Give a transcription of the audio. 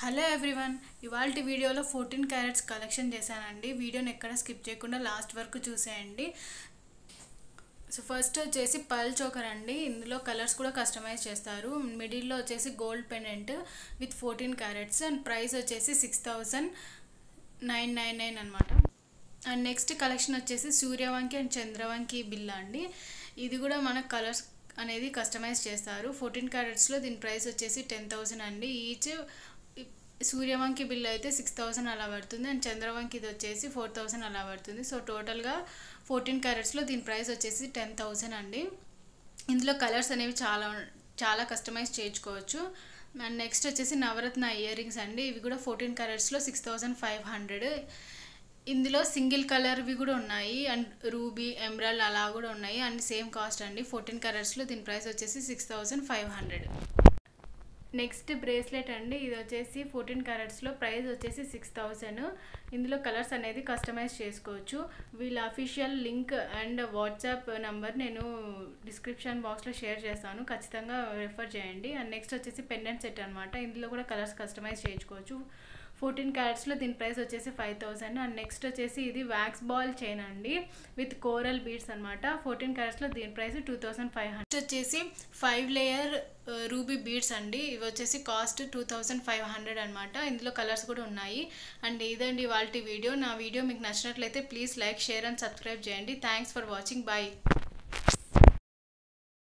Hello everyone ఇవాళ వీడియోలో fourteen carrots collection చేశానండి. వీడియోని ఎక్కడ స్కిప్ చేయకుండా లాస్ట్ వరకు చూసేయండి. సో ఫస్ట్ వచ్చేసి పల్ చోకర్ అండి. ఇందులో కలర్స్ కూడా కస్టమైజ్ చేస్తారు. మిడిల్లో వచ్చేసి gold pendant with fourteen carats. And price వచ్చేసి six thousand nine nine nine అనమాట అండ్ నెక్స్ట్ కలెక్షన్ వచ్చేసి సూర్యవంకి అండ్ చంద్రవంకి బిల్ల అండి. ఇది కూడా మన కలర్స్ అనేది కస్టమైజ్ చేస్తారు. ఫోర్టీన్ క్యారెట్స్లో దీని ప్రైస్ వచ్చేసి టెన్ థౌసండ్ అండి. ఈచ్ సూర్యవంకి బిల్ అయితే సిక్స్ థౌసండ్ అలా పడుతుంది అండ్ చంద్రవంకి ఇది వచ్చేసి ఫోర్ థౌసండ్ అలా పడుతుంది. సో టోటల్గా ఫోర్టీన్ క్యారెట్స్లో దీని ప్రైస్ వచ్చేసి టెన్ థౌసండ్ అండి. ఇందులో కలర్స్ అనేవి చాలా చాలా కస్టమైజ్ చేయించుకోవచ్చు. అండ్ నెక్స్ట్ వచ్చేసి నవరత్న ఇయర్ రింగ్స్ అండి. ఇవి కూడా ఫోర్టీన్ క్యారెట్స్లో సిక్స్ థౌజండ్ ఫైవ్ హండ్రెడ్. ఇందులో సింగిల్ కలర్వి కూడా ఉన్నాయి. అండ్ రూబీ ఎమరాల్డ్ అలా కూడా ఉన్నాయి. అండ్ సేమ్ కాస్ట్ అండి. ఫోర్టీన్ కలర్స్లో దీని ప్రైస్ వచ్చేసి six thousand five hundred. Next bracelet అండి ఇది వచ్చేసి ఫోర్టీన్ క్యారెట్స్లో ప్రైస్ వచ్చేసి సిక్స్ థౌజండ్ ఇందులో కలర్స్ అనేది కస్టమైజ్ చేసుకోవచ్చు. వీళ్ళ official link and WhatsApp number నేను డిస్క్రిప్షన్ బాక్స్లో షేర్ చేస్తాను. ఖచ్చితంగా రెఫర్ చేయండి. అండ్ నెక్స్ట్ వచ్చేసి పెండెంట్ సెట్ అనమాట ఇందులో కూడా కలర్స్ కస్టమైజ్ చేసుకోవచ్చు ఫోర్టీన్ క్యారెట్స్లో దీని ప్రైస్ వచ్చేసి ఫైవ్ థౌసండ్. అండ్ నెక్స్ట్ వచ్చేసి ఇది వ్యాక్స్ బాల్ చైన్ అండి విత్ కోరల్ బీడ్స్ అనమాట ఫోర్టీన్ క్యారెట్స్లో దీని price two thousand five hundred. వచ్చేసి ఫైవ్ లేయర్ రూబీ బీడ్స్ అండి. ఇవి వచ్చేసి cost two thousand five hundred అనమాట ఇందులో కలర్స్ కూడా ఉన్నాయి. అండ్ ఇదండి వాళ్ళ వీడియో. నా వీడియో మీకు నచ్చినట్లయితే please like share and subscribe చేయండి. Thanks for watching. బాయ్.